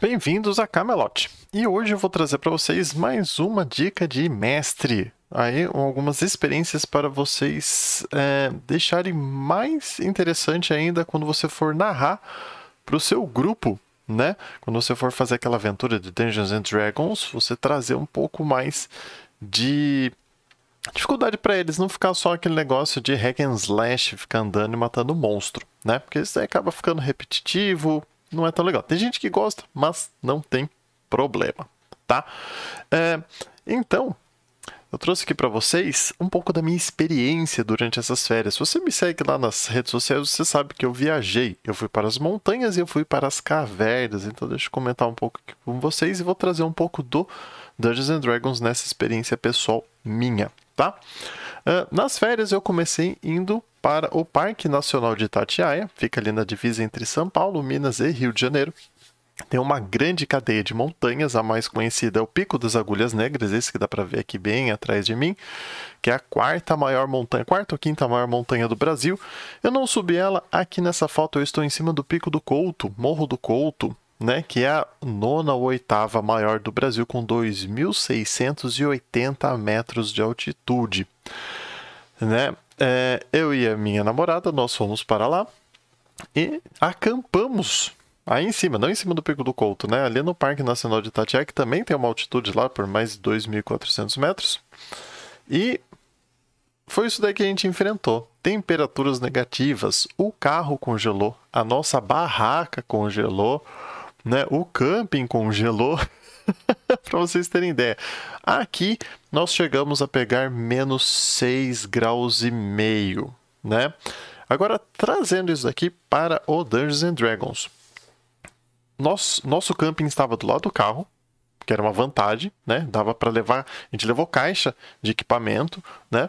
Bem-vindos a Camelot. E hoje eu vou trazer para vocês mais uma dica de mestre. Aí, algumas experiências para vocês é, deixarem mais interessante ainda quando você for narrar para o seu grupo, né? Quando você for fazer aquela aventura de Dungeons and Dragons, você trazer um pouco mais de dificuldade para eles, não ficar só aquele negócio de hack and slash, ficar andando e matando monstro, né? Porque isso acaba ficando repetitivo, não é tão legal. Tem gente que gosta, mas não tem problema, tá? É, então, eu trouxe aqui para vocês um pouco da minha experiência durante essas férias. Se você me segue lá nas redes sociais, você sabe que eu viajei. Eu fui para as montanhas e eu fui para as cavernas. Então, deixa eu comentar um pouco aqui com vocês e vou trazer um pouco do Dungeons and Dragons nessa experiência pessoal minha, tá? Uh, nas férias eu comecei indo para o Parque Nacional de Itatiaia, fica ali na divisa entre São Paulo, Minas e Rio de Janeiro. Tem uma grande cadeia de montanhas, a mais conhecida é o Pico das Agulhas Negras, esse que dá para ver aqui bem atrás de mim, que é a quarta maior montanha, quarta ou quinta maior montanha do Brasil. Eu não subi ela, aqui nessa foto eu estou em cima do Pico do Couto, Morro do Couto, né, que é a nona ou oitava maior do Brasil, com 2.680 metros de altitude. Né? É, eu e a minha namorada, nós fomos para lá e acampamos aí em cima, não em cima do Pico do Couto, né? Ali no Parque Nacional de Itatiaia, que também tem uma altitude lá por mais de 2.400 metros. E foi isso daí que a gente enfrentou. Temperaturas negativas, o carro congelou, a nossa barraca congelou, né? O camping congelou. para vocês terem ideia. Aqui nós chegamos a pegar menos 6 graus e meio, né? Agora, trazendo isso aqui para o Dungeons and Dragons. Nosso, nosso camping estava do lado do carro, que era uma vantagem, né? Dava para levar, a gente levou caixa de equipamento, né?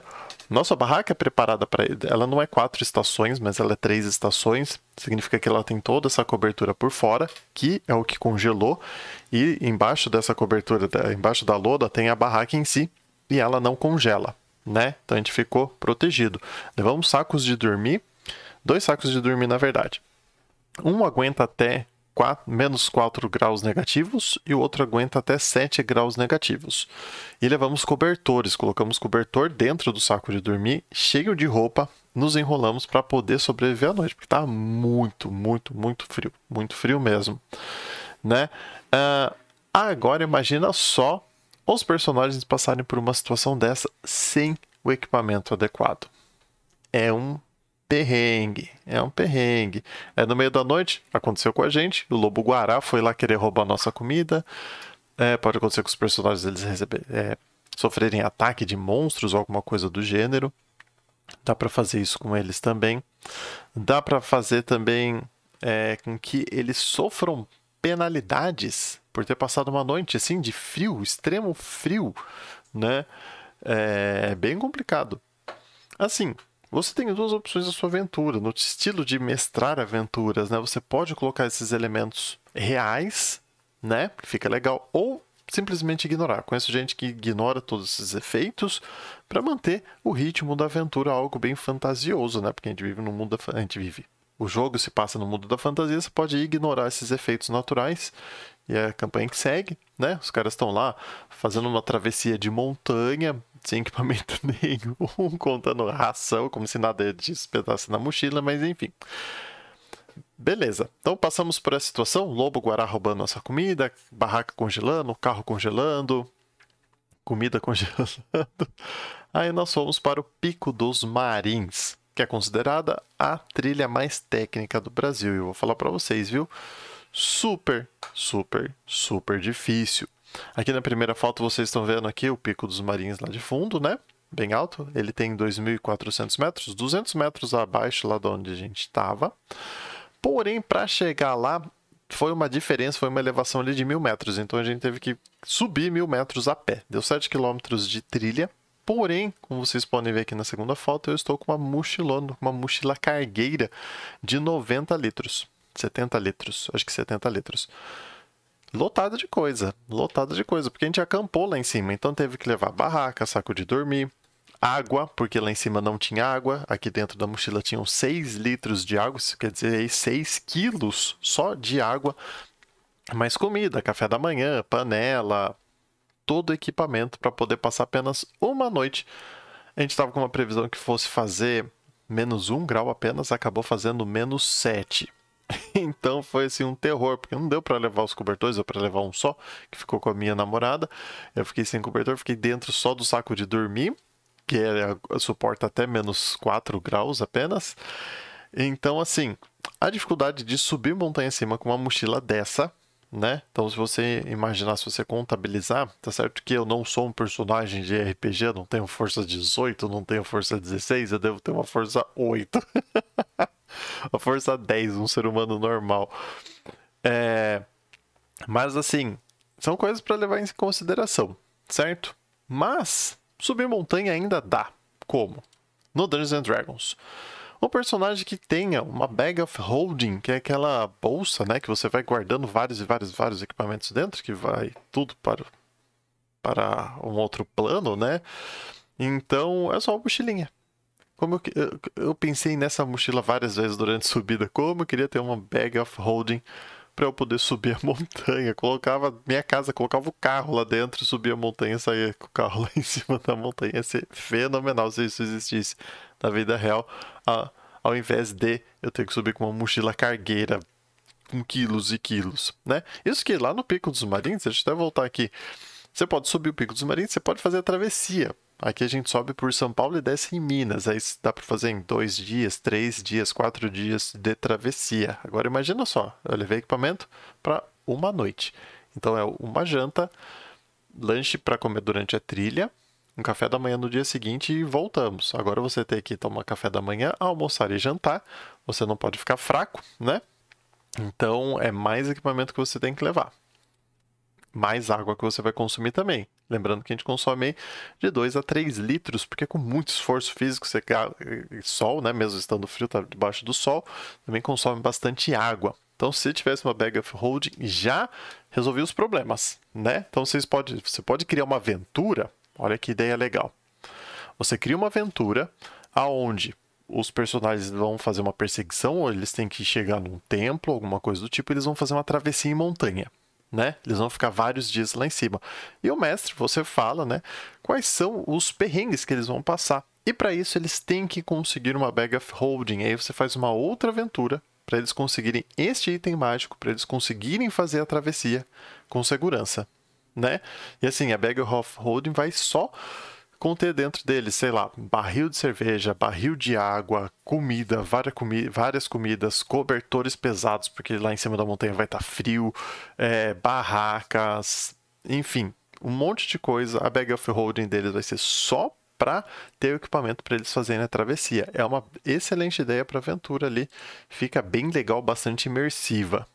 Nossa barraca é preparada para ela não é quatro estações, mas ela é três estações. Significa que ela tem toda essa cobertura por fora, que é o que congelou, e embaixo dessa cobertura, embaixo da loda, tem a barraca em si e ela não congela, né? Então a gente ficou protegido. Levamos sacos de dormir, dois sacos de dormir na verdade. Um aguenta até 4, menos 4 graus negativos e o outro aguenta até 7 graus negativos. E levamos cobertores, colocamos cobertor dentro do saco de dormir, cheio de roupa, nos enrolamos para poder sobreviver à noite, porque está muito, muito, muito frio, muito frio mesmo. Né? Uh, agora imagina só os personagens passarem por uma situação dessa sem o equipamento adequado. É um perrengue, é um perrengue. É no meio da noite, aconteceu com a gente, o lobo guará foi lá querer roubar nossa comida. É, pode acontecer com os personagens eles receber, é, sofrerem ataque de monstros ou alguma coisa do gênero. Dá para fazer isso com eles também. Dá para fazer também é, com que eles sofram penalidades por ter passado uma noite assim de frio, extremo frio, né? É bem complicado. Assim, você tem duas opções na sua aventura, no estilo de mestrar aventuras, né? Você pode colocar esses elementos reais, né? Fica legal, ou simplesmente ignorar. Conheço gente que ignora todos esses efeitos para manter o ritmo da aventura algo bem fantasioso, né? Porque a gente vive no mundo da a gente vive. O jogo se passa no mundo da fantasia, você pode ignorar esses efeitos naturais e é a campanha que segue, né? Os caras estão lá fazendo uma travessia de montanha, sem equipamento nenhum, contando ração, como se nada despedasse na mochila, mas enfim. Beleza, então passamos por essa situação: lobo guará roubando nossa comida, barraca congelando, carro congelando, comida congelando. Aí nós fomos para o Pico dos Marins, que é considerada a trilha mais técnica do Brasil. E eu vou falar para vocês, viu? Super, super, super difícil. Aqui na primeira foto vocês estão vendo aqui o Pico dos Marins lá de fundo, né? Bem alto. Ele tem 2.400 metros, 200 metros abaixo lá de onde a gente estava. Porém, para chegar lá, foi uma diferença, foi uma elevação ali de mil metros. Então a gente teve que subir mil metros a pé. Deu 7 quilômetros de trilha. Porém, como vocês podem ver aqui na segunda foto, eu estou com uma mochilona, uma mochila cargueira de 90 litros. 70 litros, acho que 70 litros lotada de coisa, lotada de coisa, porque a gente acampou lá em cima, então teve que levar barraca, saco de dormir, água, porque lá em cima não tinha água, aqui dentro da mochila tinham 6 litros de água, isso quer dizer 6 quilos só de água. mais comida, café da manhã, panela, todo equipamento para poder passar apenas uma noite. A gente estava com uma previsão que fosse fazer menos um grau apenas, acabou fazendo menos sete. Então foi assim um terror, porque não deu para levar os cobertores, deu para levar um só, que ficou com a minha namorada. Eu fiquei sem cobertor, fiquei dentro só do saco de dormir, que é, suporta até menos 4 graus apenas. Então, assim, a dificuldade de subir montanha acima com uma mochila dessa né? Então, se você imaginar, se você contabilizar, tá certo que eu não sou um personagem de RPG, não tenho força 18, não tenho força 16, eu devo ter uma força 8. uma força 10, um ser humano normal. É... Mas, assim, são coisas para levar em consideração, certo? Mas, subir montanha ainda dá. Como? No Dungeons and Dragons um personagem que tenha uma bag of holding, que é aquela bolsa, né, que você vai guardando vários e vários vários equipamentos dentro, que vai tudo para para um outro plano, né? Então é só uma mochilinha. Como eu, eu, pensei nessa mochila várias vezes durante a subida, como eu queria ter uma bag of holding para eu poder subir a montanha. Colocava minha casa, colocava o carro lá dentro, subia a montanha, saía com o carro lá em cima da montanha. Ia ser fenomenal se isso existisse na vida real. Ao invés de eu ter que subir com uma mochila cargueira com quilos e quilos, né? Isso que lá no Pico dos Marins, deixa eu até voltar aqui. Você pode subir o Pico dos Marins, você pode fazer a travessia. Aqui a gente sobe por São Paulo e desce em Minas. Aí dá para fazer em dois dias, três dias, quatro dias de travessia. Agora imagina só, eu levei equipamento para uma noite. Então é uma janta, lanche para comer durante a trilha, um café da manhã no dia seguinte e voltamos. Agora você tem que tomar café da manhã, almoçar e jantar. Você não pode ficar fraco, né? Então é mais equipamento que você tem que levar mais água que você vai consumir também. Lembrando que a gente consome de 2 a 3 litros, porque com muito esforço físico, você sol, né, mesmo estando frio, tá debaixo do sol, também consome bastante água. Então, se tivesse uma bag of holding, já resolvia os problemas, né? Então, vocês pode, você pode criar uma aventura. Olha que ideia legal. Você cria uma aventura aonde os personagens vão fazer uma perseguição, ou eles têm que chegar num templo, alguma coisa do tipo, eles vão fazer uma travessia em montanha né? Eles vão ficar vários dias lá em cima. E o mestre, você fala, né? Quais são os perrengues que eles vão passar. E para isso eles têm que conseguir uma bag of holding. Aí você faz uma outra aventura para eles conseguirem este item mágico, para eles conseguirem fazer a travessia com segurança, né? E assim, a bag of holding vai só conter dentro dele, sei lá, barril de cerveja, barril de água, comida, várias, comi várias comidas, cobertores pesados, porque lá em cima da montanha vai estar tá frio, é, barracas, enfim, um monte de coisa. A bag of holding deles vai ser só para ter o equipamento para eles fazerem a travessia. É uma excelente ideia para aventura ali, fica bem legal, bastante imersiva.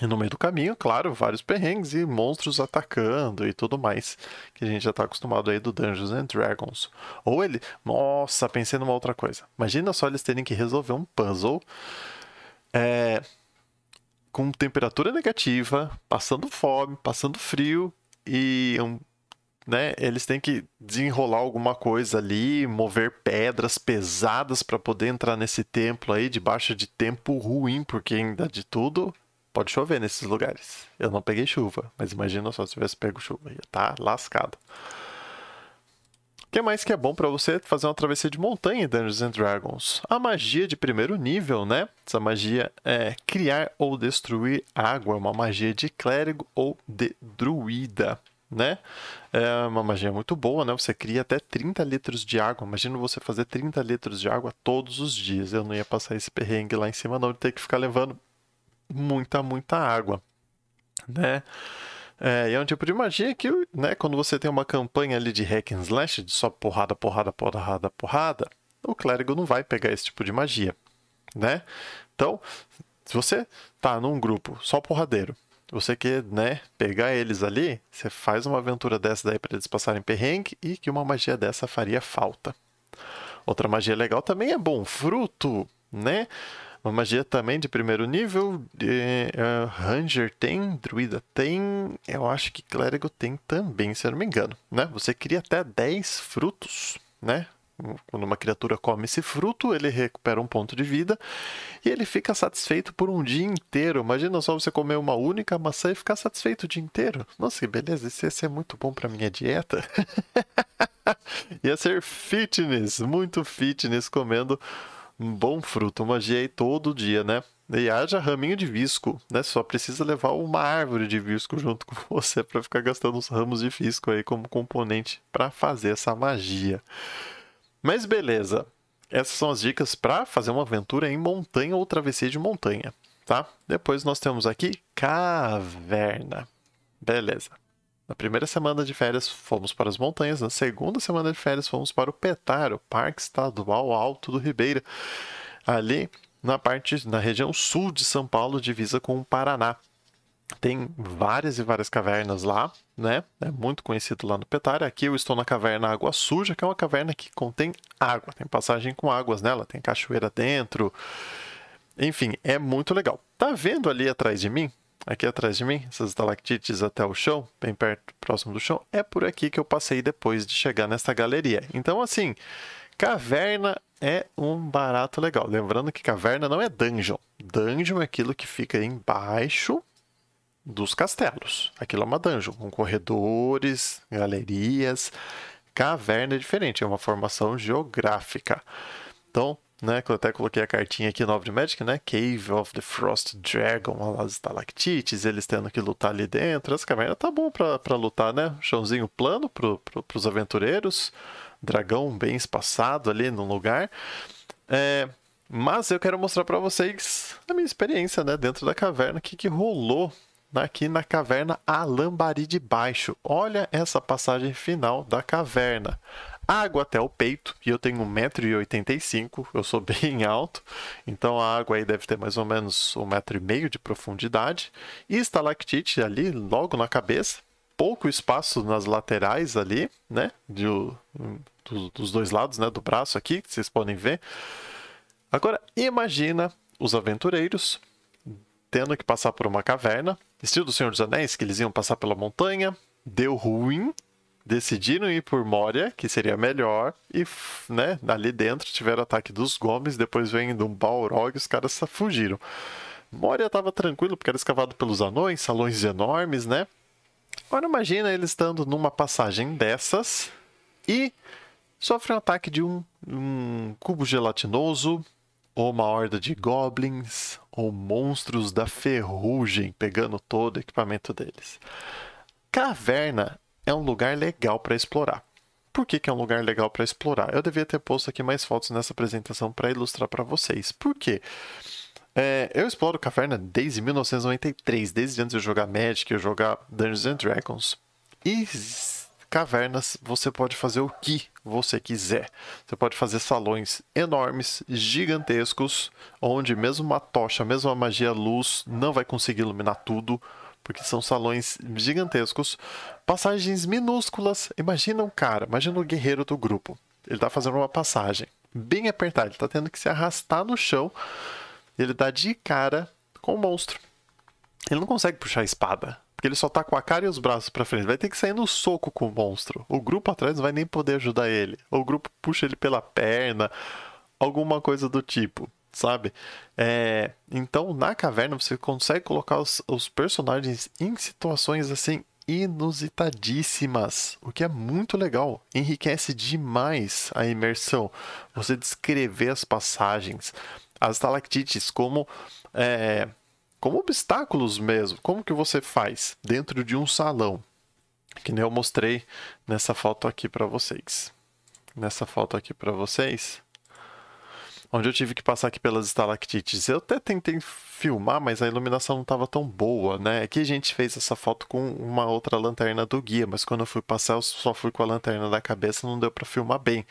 E no meio do caminho, claro, vários perrengues e monstros atacando e tudo mais, que a gente já está acostumado aí do Dungeons and Dragons. Ou ele, nossa, pensei numa outra coisa. Imagina só eles terem que resolver um puzzle é, com temperatura negativa, passando fome, passando frio e um, né, eles têm que desenrolar alguma coisa ali, mover pedras pesadas para poder entrar nesse templo aí debaixo de tempo ruim, porque ainda de tudo pode chover nesses lugares. Eu não peguei chuva, mas imagina só se tivesse pego chuva, ia estar tá lascado. O que mais que é bom para você fazer uma travessia de montanha em Dungeons and Dragons? A magia de primeiro nível, né? Essa magia é criar ou destruir água, uma magia de clérigo ou de druida, né? É uma magia muito boa, né? Você cria até 30 litros de água. Imagina você fazer 30 litros de água todos os dias. Eu não ia passar esse perrengue lá em cima, não, de ter que ficar levando muita, muita água, né? É, e é um tipo de magia que, né, quando você tem uma campanha ali de hack and slash, de só porrada, porrada, porrada, porrada, o clérigo não vai pegar esse tipo de magia, né? Então, se você tá num grupo só porradeiro, você quer, né, pegar eles ali, você faz uma aventura dessa daí para eles passarem perrengue e que uma magia dessa faria falta. Outra magia legal também é bom fruto, né? Uma magia também de primeiro nível. uh, Ranger tem, Druida tem. Eu acho que Clérigo tem também, se eu não me engano. Né? Você cria até 10 frutos, né? Quando uma criatura come esse fruto, ele recupera um ponto de vida e ele fica satisfeito por um dia inteiro. Imagina só você comer uma única maçã e ficar satisfeito o dia inteiro. Nossa, que beleza, isso ia ser muito bom para minha dieta. ia ser fitness, muito fitness comendo um bom fruto, magia aí todo dia, né? E haja raminho de visco, né? Só precisa levar uma árvore de visco junto com você para ficar gastando os ramos de visco aí como componente para fazer essa magia. Mas beleza. Essas são as dicas para fazer uma aventura em montanha ou travessia de montanha, tá? Depois nós temos aqui caverna. Beleza. Na primeira semana de férias fomos para as montanhas, na segunda semana de férias fomos para o Petar, o Parque Estadual Alto do Ribeira. Ali na parte na região sul de São Paulo, divisa com o Paraná. Tem várias e várias cavernas lá, né? É muito conhecido lá no Petar. Aqui eu estou na caverna Água Suja, que é uma caverna que contém água, tem passagem com águas nela, tem cachoeira dentro. Enfim, é muito legal. Tá vendo ali atrás de mim? Aqui atrás de mim, essas estalactites até o chão, bem perto, próximo do chão, é por aqui que eu passei depois de chegar nesta galeria. Então, assim, caverna é um barato legal. Lembrando que caverna não é dungeon. Dungeon é aquilo que fica embaixo dos castelos. Aquilo é uma dungeon, com corredores, galerias. Caverna é diferente, é uma formação geográfica. Então, né, que eu até coloquei a cartinha aqui no Over Magic, né? Cave of the Frost Dragon, as estalactites, eles tendo que lutar ali dentro. Essa caverna tá bom para lutar, né? Chãozinho plano pro, pro, pros aventureiros dragão bem espaçado ali no lugar. É, mas eu quero mostrar para vocês a minha experiência né, dentro da caverna, o que, que rolou aqui na caverna Alambari de Baixo. Olha essa passagem final da caverna. Água até o peito, e eu tenho 1,85m, eu sou bem alto, então a água aí deve ter mais ou menos 1,5m de profundidade. E estalactite ali, logo na cabeça, pouco espaço nas laterais ali, né? De, do, dos dois lados, né? Do braço aqui, que vocês podem ver. Agora, imagina os aventureiros tendo que passar por uma caverna, estilo do Senhor dos Anéis, que eles iam passar pela montanha, deu ruim, decidiram ir por Moria, que seria melhor, e né, ali dentro tiveram ataque dos Gomes, depois vem um Balrog e os caras fugiram. Moria estava tranquilo porque era escavado pelos anões, salões enormes, né? Agora imagina eles estando numa passagem dessas e sofrem um ataque de um, um cubo gelatinoso, ou uma horda de goblins, ou monstros da ferrugem pegando todo o equipamento deles. Caverna é um lugar legal para explorar. Por que, que, é um lugar legal para explorar? Eu devia ter posto aqui mais fotos nessa apresentação para ilustrar para vocês. Por quê? É, eu exploro Caverna desde 1993, desde antes de eu jogar Magic, eu jogar Dungeons and Dragons. E cavernas você pode fazer o que você quiser. Você pode fazer salões enormes, gigantescos, onde mesmo uma tocha, mesmo uma magia luz não vai conseguir iluminar tudo, porque são salões gigantescos. Passagens minúsculas. Imagina um cara, imagina o guerreiro do grupo. Ele está fazendo uma passagem bem apertada, ele está tendo que se arrastar no chão ele dá de cara com o monstro. Ele não consegue puxar a espada, porque ele só tá com a cara e os braços para frente. Vai ter que sair no soco com o monstro. O grupo atrás não vai nem poder ajudar ele. O grupo puxa ele pela perna, alguma coisa do tipo, sabe? É... Então, na caverna você consegue colocar os, os personagens em situações assim inusitadíssimas, o que é muito legal, enriquece demais a imersão. Você descrever as passagens, as estalactites como é, como obstáculos mesmo. Como que você faz dentro de um salão? Que nem eu mostrei nessa foto aqui para vocês. Nessa foto aqui para vocês, onde eu tive que passar aqui pelas estalactites. Eu até tentei filmar, mas a iluminação não estava tão boa, né? Aqui a gente fez essa foto com uma outra lanterna do guia, mas quando eu fui passar, eu só fui com a lanterna da cabeça, não deu para filmar bem.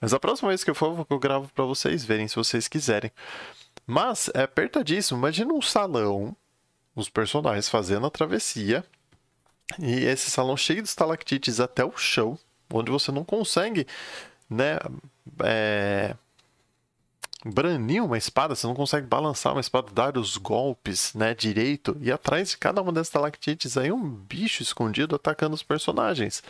Mas a próxima vez que eu for, eu gravo para vocês verem, se vocês quiserem. Mas é apertadíssimo. Imagina um salão, os personagens fazendo a travessia, e esse salão cheio de estalactites até o chão, onde você não consegue, né, é, branir uma espada, você não consegue balançar uma espada, dar os golpes, né, direito, e atrás de cada uma dessas estalactites aí um bicho escondido atacando os personagens.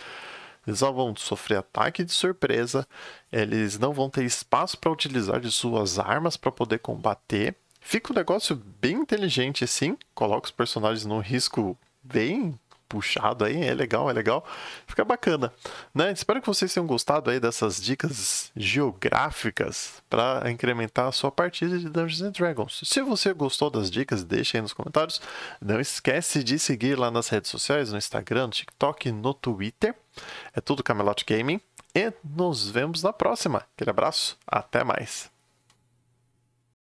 eles vão sofrer ataque de surpresa, eles não vão ter espaço para utilizar de suas armas para poder combater. Fica um negócio bem inteligente assim, coloca os personagens num risco bem puxado aí, é legal, é legal. Fica bacana, né? Espero que vocês tenham gostado aí dessas dicas geográficas para incrementar a sua partida de Dungeons and Dragons. Se você gostou das dicas, deixa aí nos comentários. Não esquece de seguir lá nas redes sociais, no Instagram, no TikTok, no Twitter. É tudo Camelot Gaming. E nos vemos na próxima. Aquele abraço, até mais.